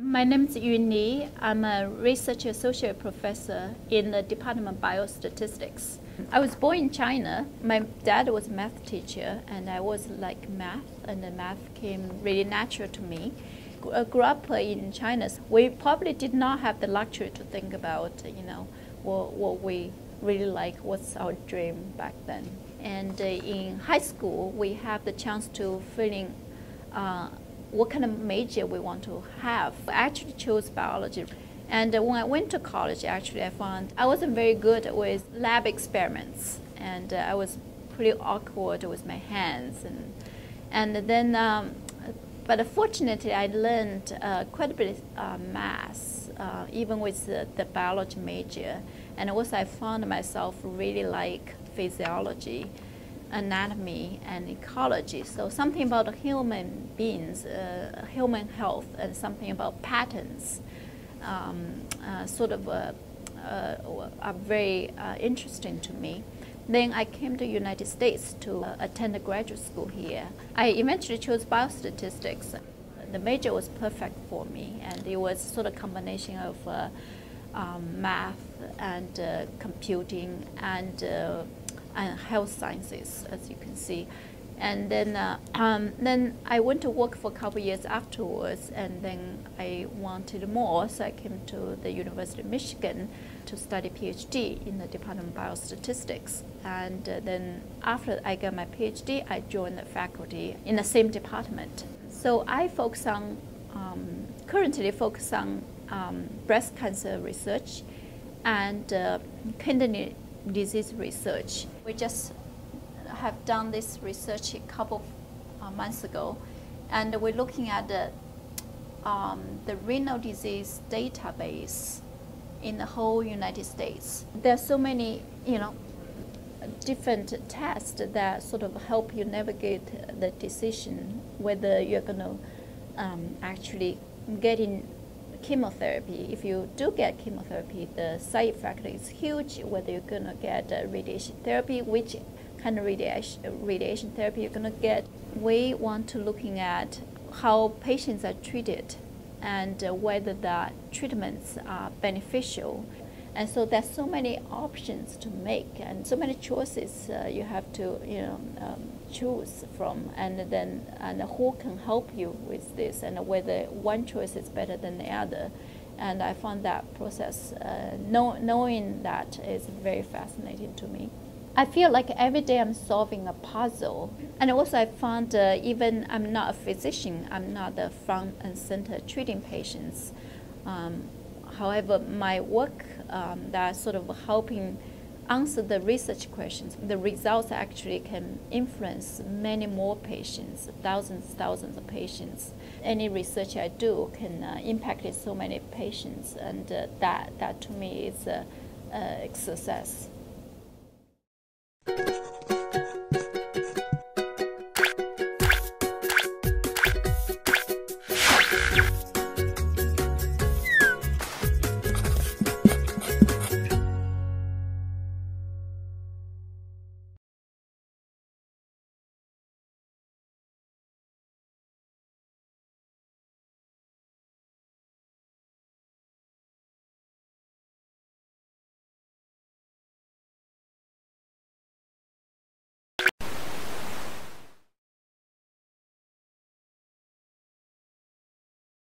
My name is Yun Li. I'm a research associate professor in the Department of Biostatistics. I was born in China. My dad was a math teacher, and I was like math, and the math came really natural to me. I grew up in China. We probably did not have the luxury to think about, you know, what, what we really like, what's our dream back then. And uh, in high school, we have the chance to feeling uh, what kind of major we want to have. I actually chose biology. And when I went to college, actually, I found I wasn't very good with lab experiments, and uh, I was pretty awkward with my hands. And, and then, um, but fortunately, I learned uh, quite a bit uh, math, uh, even with the, the, biology major. And also, I found myself really like physiology anatomy and ecology. So something about human beings, uh, human health, and something about patterns, um, uh, sort of uh, uh are very uh, interesting to me. Then I came to United States to uh, attend a graduate school here. I eventually chose biostatistics. The major was perfect for me, and it was sort of combination of um, math and computing and and health sciences, as you can see. And then, uh, um, then I went to work for a couple years afterwards, and then I wanted more, so I came to the University of Michigan to study PhD in the Department of Biostatistics. And uh, then after I got my PhD, I joined the faculty in the same department. So I focus on, um, currently focus on um, breast cancer research and uh, kidney disease research. We just have done this research a couple of uh, months ago, and we're looking at the, um, the renal disease database in the whole United States. There are so many, you know, different tests that sort of help you navigate the decision whether you're going to um, actually get in chemotherapy, if you do get chemotherapy, the side effect is huge, whether you're going to get radiation therapy, which kind of radiation, radiation therapy you're going to get. We want to looking at how patients are treated and uh, whether the treatments are beneficial. And so there's so many options to make and so many choices uh, you have to, you know, um, choose from. And then and who can help you with this and whether one choice is better than the other. And I found that process uh, know, knowing that is very fascinating to me. I feel like every day I'm solving a puzzle. And also I found uh, even I'm not a physician I'm not the front and center treating patients. Um, however my work um, that sort of helping answer the research questions, the results actually can influence many more patients, thousands, thousands of patients. Any research I do can uh, impact so many patients, and uh, that, that to me is a, a success.